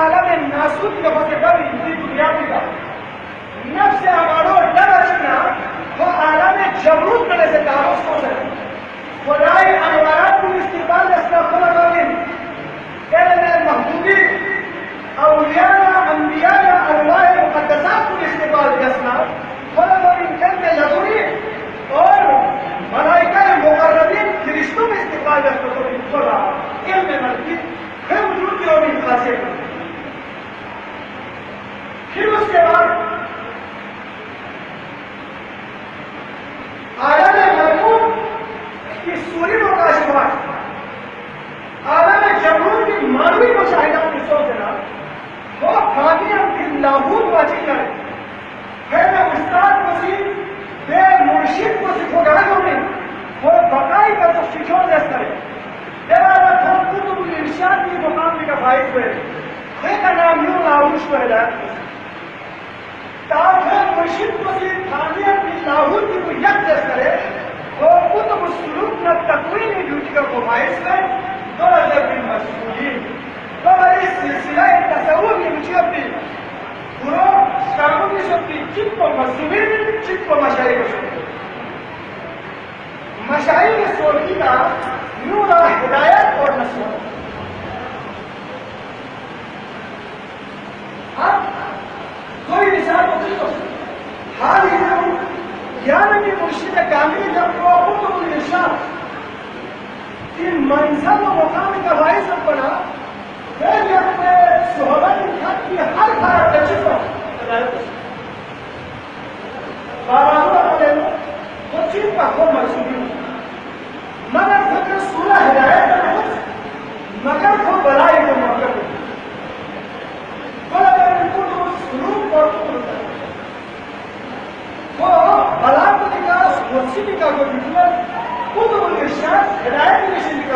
عالم ناسود کا بس کر دنیا کی نفس ہمارو ڈر اچھنا وہ عالم جبروت کرنے سے تعارف ہو سکے خدای انوارات کو استقبال اسنا خلق آگین علم محبوبی، اولیاء، انبیاء ارواح مقدسات کو استقبال اسنا خلق آگین علم لدنی اور ملائکہ مقربین فرشتوں میں استقبال اسنا تو خدا۔ علم ملکی پھر وجود کی اور خاصیت۔ پھر اس کے بعد عالم محمود کی سوری مکاشفات عالم جبرون کی مانوی مشاہدات کی سوچنا وہ خاتم کی لاہور واجی کرے ہے میں استاد مسیح بے مرشد کو سکھوگاہوں میں وہ بقائی کا جو سکھو جیس کرے دیوار رکھو کتب الارشاد کی مقام کی کفائش ہوئے ہے کا نام یوں لاہوش کو ہدایت کرے تاکہ مرشد مسیح خاتم کی لاہور کی کوئی یک جیس کرے وہ کتب السلوک نہ تقویم ڈیوٹی کا خواہش ہے دو ہزار کی مسئولین تو اس سلسلہ تصور کی مجھے اپنی پورو شاموں کی سکتی چپ کو مصوبی چپ کو مشاہی کو سکتی مشاہی کا ہدایت اور نصورت اب ہاں، کوئی مثال ہوتی تو حال ہی میں یعنی مرشد کامل جب وہ کتب الارشاد کی منزل و مقام کا باعث بنا پھر جب صحبت خط کی ہر خراب چیز کو وہ چیز کا کوئی نہیں مگر فکر سورہ ہدایت کا مگر وہ بلائی کو موقع بالکل سلوک اور وہ بلا کو نکاس خود وہ ارشاد، ہدایت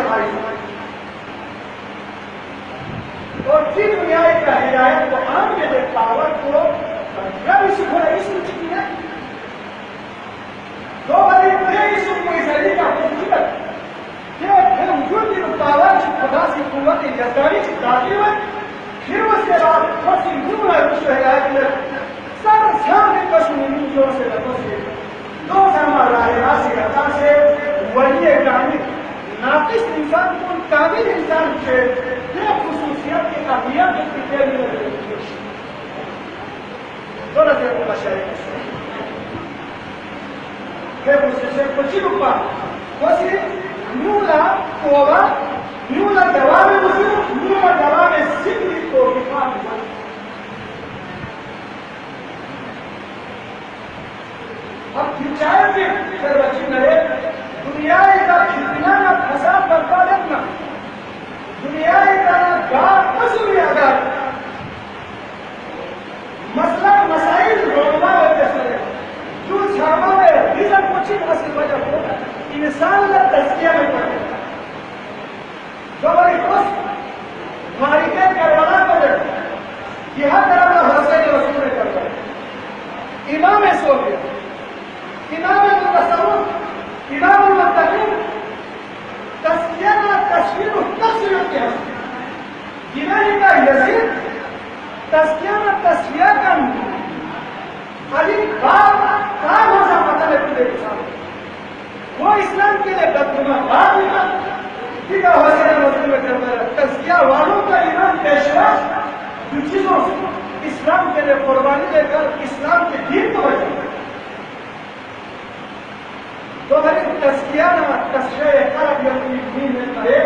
اور دنیا کا ہدایت کو عام کے دے پاور رب اس کو اس کو چکی ہے دو بڑی پھر اس پھر وجود کی کی خدا کی قوت کی کی داخل ہے پھر اس کے بعد خود کی نور ہے اس ہدایت میں سب سامنے کشمیر جو سے لگوں سے دو زمان راہ راسی عطا سے ولی کامل ناقص انسان کو کامل انسان سے یہ خصوصیت کی اہمیت اس کی تیری میں دو نظر کو مشاہد پھر اس سے کچھ رکا نولا کوبا نولا دوام وزن نولا دوام سکری کو اب کھچائے بھی پھر بچی نرے دنیا کا کھتنا نہ پھنسا برپا دیکھنا دنیا کا گاہ مسئولی اگر مسئلہ مسائل روما ہوتے سرے جو چھاما میں ریزن کچھ حاصل وجہ ہو انسان کا تذکیہ میں پڑے جو بڑی خوش ہماری کے کروانا کو دیکھو یہ ہر طرح کا حوصلے رسول کر رہے امام سو گیا امام التصوف امام المتقین تسکیہ کا تشکیل تفسیر کے ہیں جنہیں کا یزید تسکیہ کا تسکیہ کا علی باب کام ہو سا پتہ ہے پورے کے سامنے وہ اسلام کے لیے بدگما بات نہیں ٹھیک ہے حوصلہ مسلم میں کرتا ہے تسکیہ والوں کا ایمان پیشوا جو چیزوں اسلام کے لیے قربانی دے کر اسلام کے دین کو بچاتا تو اگر تسکیہ نہ تسکیہ قلب یا کوئی دین میں کرے،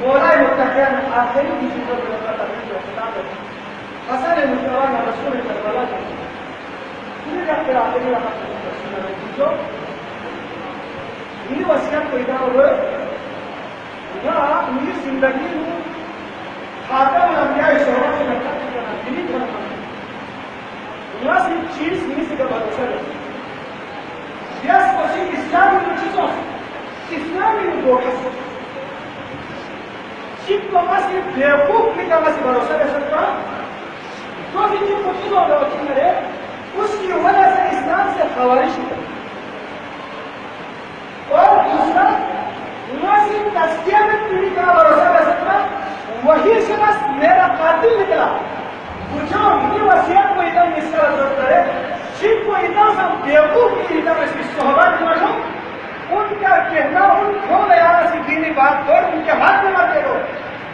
مولا متقیان آخری کی چیزوں پر اللہ تعالی جو خطاب ہے حسن مصطفیٰ رسول کربلا جو پوری کا پھر آخری رہا رسول اللہ جو یہ وسیعت کو ادھر ہوئے، نہ میری زندگی میں خاتم الانبیاء شہرت میں رکھا چکا دلی تھا دنیا سے چیز نہیں سے کا بھروسہ رکھتی Yes, but she is standing with Jesus. She's standing with Boris. She commence بیوقوف کی طرح سے بھروسہ کر سکتا تو بھی جن کو چیزوں کا وکیل ہے اس کی وجہ سے اسلام سے خوارش ہوا اور دوسرا دنیا سے تسکیہ میں پیڑھی کا بھروسہ وہی شخص میرا قاتل نکلا۔ پوچھو یہ وسیعت کو ادم مس کا ضرور کرے، شیخ کو ادم سب بیوقوف کی ادم اس کی صحبت مانو ان کا کہنا، ان کھو گیا اسی دینی بات کو ان کے ہاتھ میں مت دو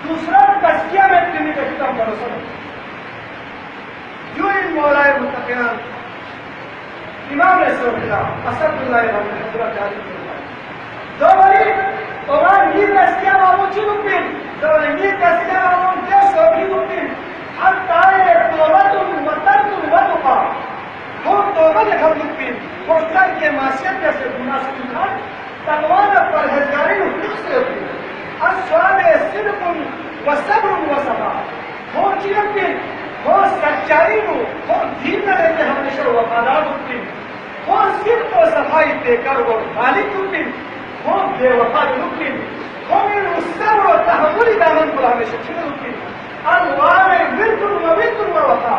دوسرا تشکیہ میں دینی کا ختم کرو سنو جو ان مولا متقیان، امام نے سو کیا اسد اللہ رحمہ اللہ جاری دو بڑی عمر یہ تشکیہ مابو چلو پھر معصيت جیسے صفائی دے کر وہ مالک ہوتی ہو بے وفا ہوتی ہو من الصبر و تحمل دامن کو ہمیشہ چھڑ ہوتی انوار ورد و ورد وفا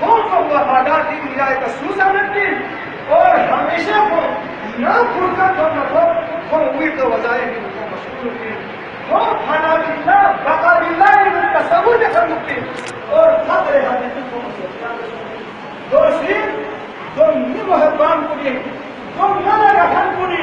خوف و وفادار دین ملائے کا سوزا نکل اور ہمیشہ کو نہ فرقت ہو نہ ہو ہم ورد و وزائے بھی کو مشغول کی ہو فنا باللہ بقا باللہ من تصور دکھر مکل اور فقر حدیث کو مشغول دوسری دو محبان کنی دو نانا رکھن کنی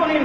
کنیم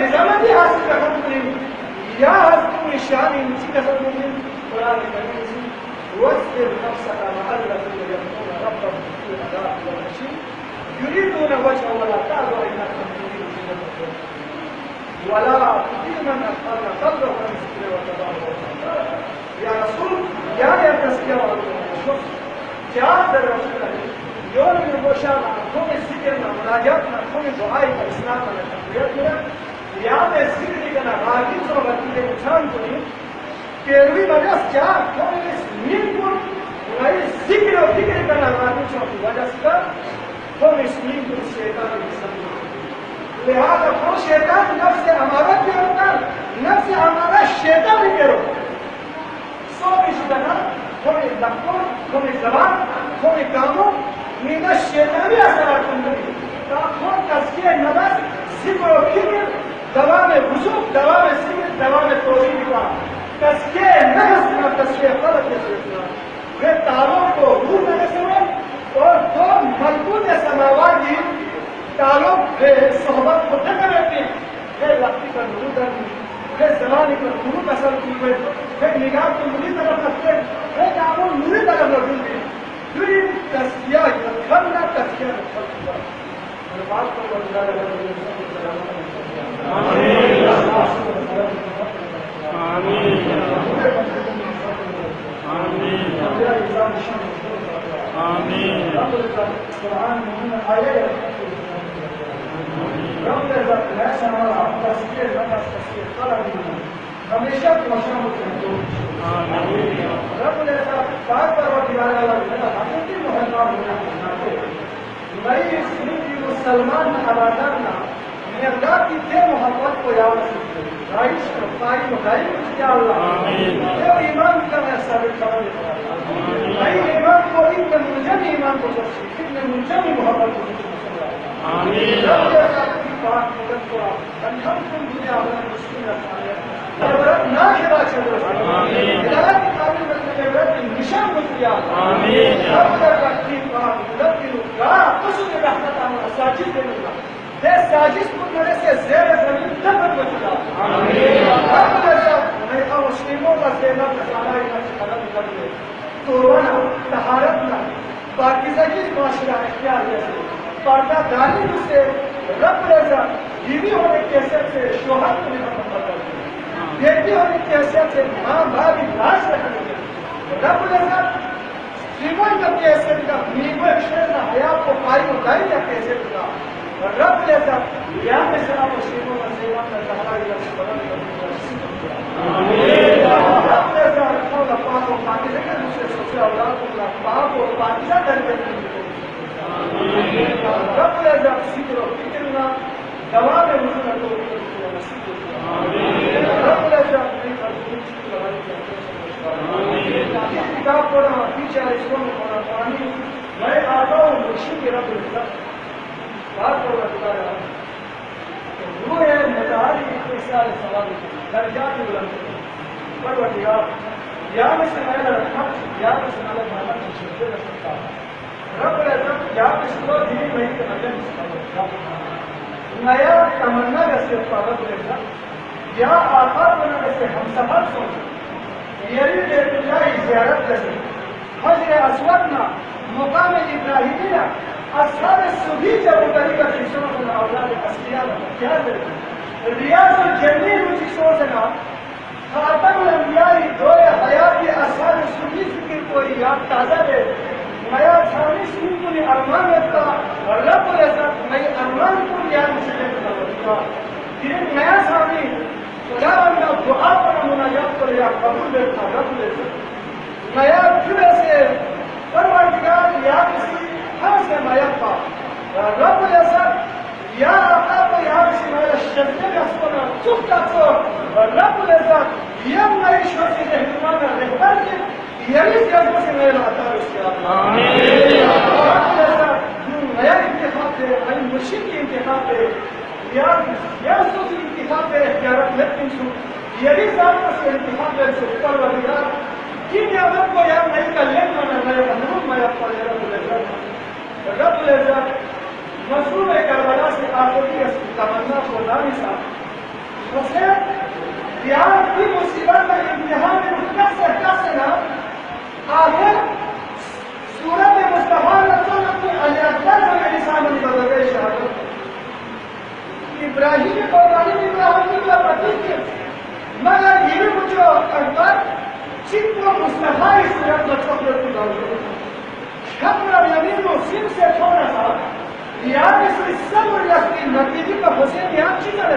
رضامندی حاصل رقم کنیم یا هستون شانی چی رقم کنیم قرآن کریم چی واصبر نفسك مع الذين يدعون ربهم في غداة والعشي يريدون وجهه ولا تعد عيناك تريد زينة ولا تطيع من اثقلنا قلبه عن السكين وتبعه يا رسول يا يا تسكين ورسول شوف جاء الرسول يوم من الوشام على در رسول الله يوم المشانا كم ذكرنا مناجاتنا كم دعائنا إسلامنا تقويتنا یاد ذکر کنا راگی سو بتی انسان کو نہیں پیروی وجہ کیا کوئی اس نیم کو نہیں ذکر و فکر کرنا راگی سو کی وجہ سے کوئی اس نیم کو شیطان کی لہذا کو شیطان نفس ہمارا پیرو کر نفس ہمارا شیطان بھی پیرو سو اس بنا کوئی لفظوں کوئی زبان کوئی کاموں میرا شیطانی اثرات کندری تاکہ تزکیہ نفس و فکر دوام وجود دوام سیر دوام توحید کا تسکے نفس کا تسکے قلب کے سوچنا وہ تالوں کو روح میں سمجھ اور دو ملکوت سماواتی تالوں کے صحبت کو دکھ رہتے ہیں پھر لفظی کا نور در پھر زمانی کا نور اثر کی ہوئے پھر نگاہ کو نوری طرف رکھتے پھر تعامل نوری طرف رکھوں گے پھر تسکیہ کھلنا تسکیہ کھلنا بات کو مشہور ہوتے ہیں رب نے ایسا بات پر وہ دیوانے والا حقیقی محبت ہونا میں اس کی مسلمان میں ادا کرنا میں اللہ کی دے محبت کو یاد رکھتے رائش کیا اللہ؟ یہ ایمان کا میں ثابت کرنے ایمان کو ان میں مجھے بھی ایمان کو بخشی پھر میں مجھے بھی محبت کو بخشی نے نہ نشان رب نے ساتھ دے لگا دے ساجد کو میرے سے زیر زمین دفن بچلا آمین رب نے میں کہا مسلموں کا زینب نسالہ ایک سے قدم کر لے توبہ طہارت نہ۔ پاکیزگی معاشرہ اختیار جیسے پردہ داری سے رب رضا بیوی ہونے کی حیثیت سے شوہر کو بھی ختم کر بیٹی ہونے کی حیثیت سے ماں باپ لاش رکھنے رب رضا جیون کا کی حیثیت کا نیبو ایک شہر نہ حیا کو پائی اتائی کا کی کا رب رضا یا میں سلام و شیموں کا سیوان کا زہرا یا سے بدل کر پاکیزہ کے دوسرے سوچے اولاد کو اللہ پاک اور پاکیزہ تربیت کی رب العزت ذکر و فکر نہ فکرنا دوام وجود کو نصیب رب العزت نہیں کر کتاب پڑھا پیچھے اس کو میں پڑھا پانی میں آتا ہوں مرشی کے رب العزت بات کو بتایا وہ ہے مداری اقتصاد سوال درجات بلند پر پروردگار یا میں سے میں رکھا یا میں سے میں بھالا کی شکر رکھتا رب العزت یا میں سے وہ دینی میں کے مجھے نیا تمنا کا صرف رب العزت یا آقا بنا سے ہم سفر سوچ یعنی بیت اللہ زیارت کریں حجر اسودنا مقام ابراہیمیہ اصحاب السبھی جب اتری کا کشور سے اولاد اصلیہ کیا دے ریاض الجمیل مجھے سوچ نا، خاتم الانبیاء دور حیات کے اصحاب السبھی ذکر کوئی یاد تازہ دے نیا چھانی سن کو نے ارمان رکھتا رب العزت نئی ارمان کو یاد مسئلے کا دن نیا سامی خدا بندہ دعا پر مناجات پر یا قبول دیتا رب العزت نیا پھر سے پروردگار یا کسی حسن ما يبقى رب العزت يا رب يا بسم الله الشمس يسكن سكتة رب العزت يا ما يشوف في اهتمام الرهبان يريد يزور في ميل عطار آمين رب العزت يا انتخاب أي مرشد انتخاب يا يا صوت الانتخاب اختيارات لا تنسوا يريد ذات الانتخاب للسلطان والرجال كم يا رب يا ما يكلمنا ما يفهمون ما يقول يا رب العزت رب العزت مظلوم کربلا سے آخری تمنا کو نامی صاحب حسین پیار کی مصیبت میں امتحان میں کس سے کس نا آخر سورت مصطفیٰ رسول کی الیادت میں انسان کی بدلے شہادت ابراہیم قربانی ابراہیم کی پتی ہے مگر یہ مجھے اکبر چن کو مصطفیٰ سورت میں چھوٹے کو ڈال خبر اليمين وسيم سے چھوڑا تھا۔ یاد اس الصبر یقین نتیجی کا حسین یاد چیز ہے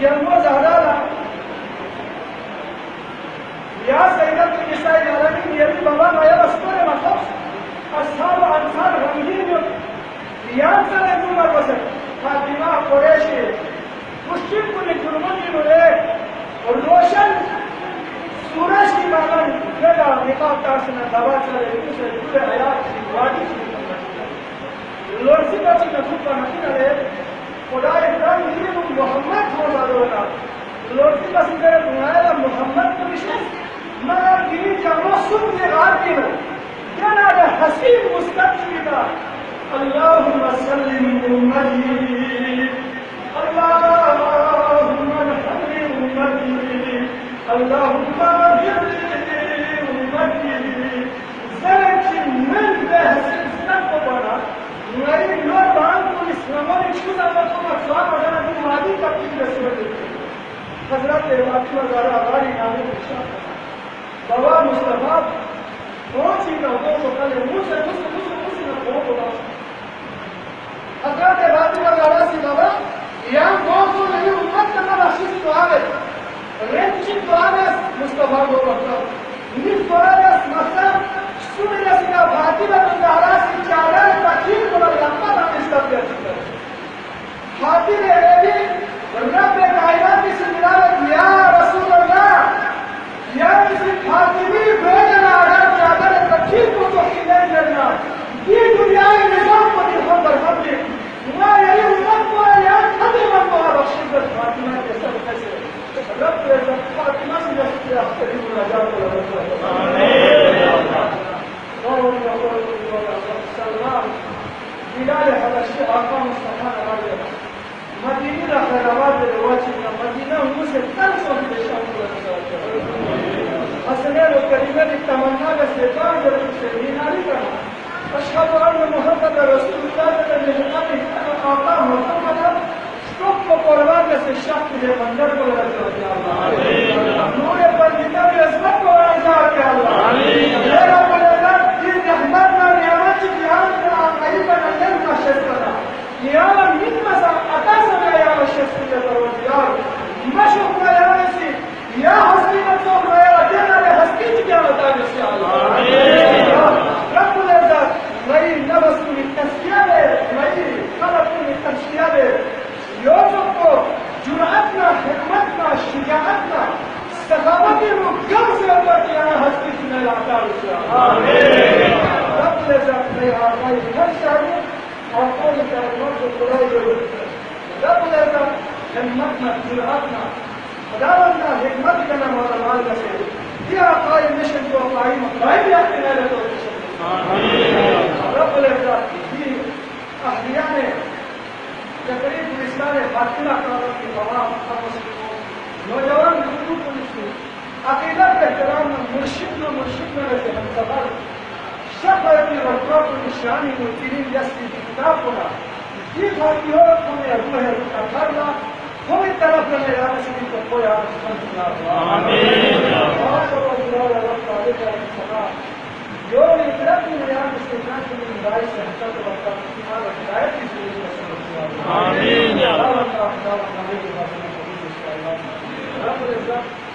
جنبه زهرالا يا سيدة النساء العالمين يا بابا ما يا بس كل ما خبص اصحاب و انصار غمگین ریاض سره کومه وسه فاطمه قریشی مشکل کنی جرمانی رو روشن سورج کی بابن جگہ نقاب تاسنا دوا چلے دوسرے پورے حیات کی وادی کی لورسی کا چیز نفوت کا نفی نہ خدا ابراہیم دین محمد ہو مدونا لورسی کا چیز ہے محمد کو بشنس مگر دینی جامع سن کے غار کی نہ جنا حسین مستقبل اللهم صل امتي اللهم ارحم امتي اللهم اغفر امتي زرت من به سلسله بنا. نئی لو بان کو اسلام نے چھوڑا تو کو سوال وغیرہ کی مادی کا کی رسول حضرت فاطمہ زہرا ہماری نام بابا مصطفیٰ پہنچی کا وہ تو کل منہ سے منہ سے منہ سے منہ سے نہ بہت حضرت فاطمہ زہرا سی بابا یا موضوع نہیں امت کا بخشش سوال ہے رنچ سوال ہے مصطفیٰ کو مطلب نی سوال ہے مطلب سن رسیدہ فاطمہ زہرا سی چادر تکیر کو لمبا نام استعمال کرتا ہے خاطر عربی رب کائنات کی سمجھا یا رسول اللہ یا کسی فاطمی بھیجنا اگر کو تو نہیں کرنا یہ دنیا نظام کو دیکھو در حد ما یعنی امت کو یا کبھی من کو بخشش فاطمہ کے سب سے رب عزت فاطمہ سے جس کے اختری مناجات کو لگتا ہے آمین بلال حبشی آقا مصطفى نواجه مدینی را خیرآباد به رواجی کا مدینہ ہوں حسنين وكلمات التمنى باستيطان بالمسلمين عليكم أشهد أن محمد رسول الله الذي قد أعطاه محمد شوف قربان سے شخص کے بندر کو رضا اللہ نور بندہ کی عظمت کو رضا اللہ آمین میرا بندہ دین رحمت میں نعمت کی ہم کا قریب نظر کا شکر یہ عالم ہند میں عطا سے یا شخص کے پروردگار مشوق کرے سے یا حسن ہستی کی کیا بتا ہے شفایتی رفاق و نشانی مجرین یستی کتاب کنا یہ بھائی ہو تمہیں ابو ہے رکا کرنا کوئی طرف نہ یاد سکی تو کوئی آپ سمجھ نہ آمین جو اطلاق کی نیام استقرار کے لیے مدائی سے حسد و برکات کی مال و ہدایت کی ضرورت ہے سمجھ آمین یا رب رب العزت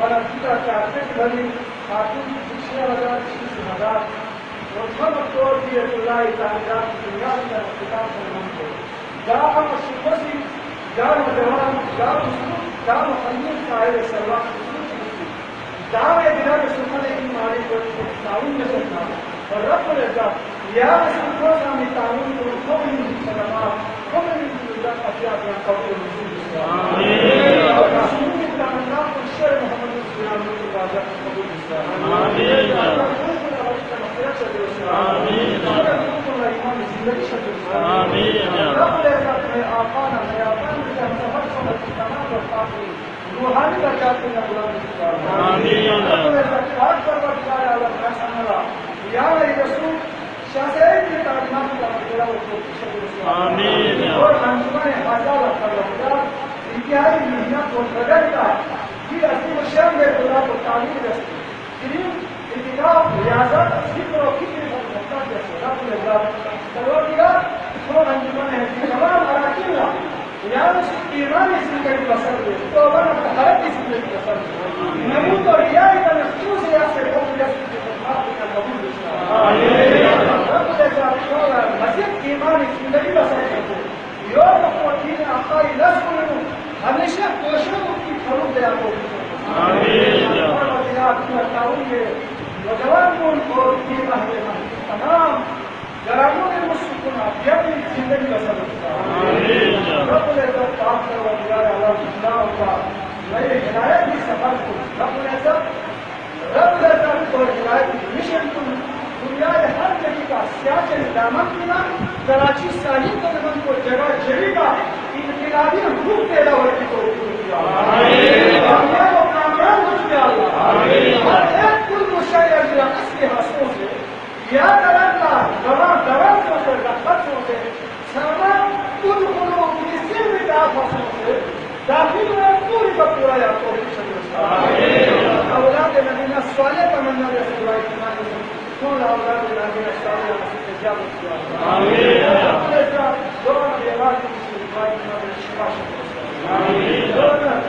وانا کتا چاہتے کہ بھلی خاتون کی پچھلے ہزار چیز ہزار اور سب طور کی اللہ تعالیٰ کی دنیا میں اختتام فرمان کو جا ہم شکوسی جا مدوان جا مسلم جا محمد قائل سلوات دعوے بنا کے سننے کی ماری کو تعاون میں سکتا اور رب العزت یا رسول کو سامی تعاون کو قوم سلامات قوم العزت افیا کا قول رسول آمین اور رسول کی تمنا کو شر محمد صلی اللہ علیہ وسلم کی قبول اسلام آمین آمین رب۔ العزت میں آقانا میں آقانا میں سفر سمجھ کی تمام رفتار روحانی درجات میں غلام آمین آج پر وقت آیا اللہ کا سنرا یا رسول شاہد کی تعلیمات کا مجرا و کوشش آمین اور انجمن حاضر اللہ انتہائی محنت و قدر کا یہ عظیم شرم ہے خدا کو تعلیم رسول علم اتقاف ریاضت ذکر و فکر پر محتاج ہے رب العزت پروردگار تو انجمن ہے تمام اراکین یاد ایمان زندگی پسند ہے تو بنا حالت کی زندگی پسند ہے نمود اور ریائی کا نفسوس یا سے قوم یا سے خدمات کا قبول ہے رب العزت مزید ایمان زندگی پسند ہے یوم کو دین آقای نسل ہمیشہ کوششوں کی فروغ دیا کو نوجوان اور تمام گراموں نے اپنی زندگی رب العزت کام اللہ کا نئے ہدایت کی سفر کو رب العزت رب العزت اور ہدایت کی مشن کو دنیا ہر جگہ کا سیاست کراچی ساحل کو کو جگہ جگہ کا انقلابی روح پیدا ہونے کو کامیاب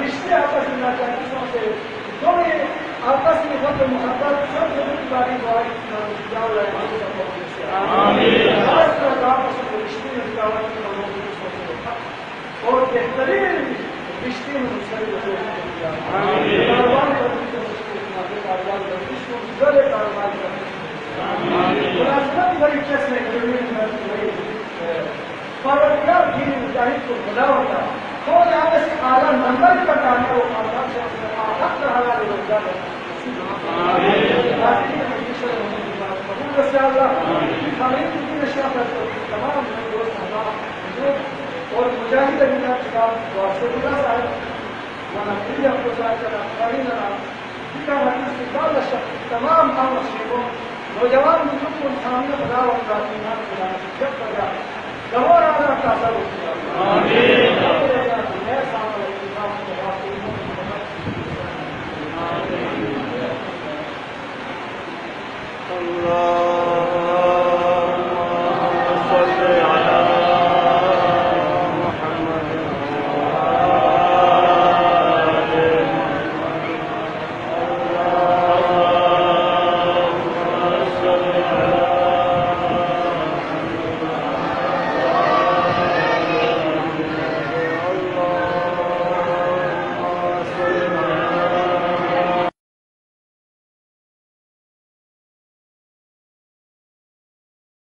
رشتے آپس میں سے دونوں آپس میں محبت سب سے بڑی باری خاص طور آپس میں رشتے میں اور بہترین رشتے میں پروردگار دین مجاہد کو بلا ہوتا تو یہاں سے اعلیٰ نمبر پر ڈالنے کو آزاد سے روزگار اللہ۔ ہمیں کی نشہ کرتے تمام اور مجاہد کے ساتھ واسط اللہ صاحب ابو صاحب کا نقلی نام ذکر حدیث اقبال الشخص تمام ہم مشرقوں نوجوان بزرگ کو سامنے بنا اور تعلیمات کے نام جب بجا گوار آنا کا سب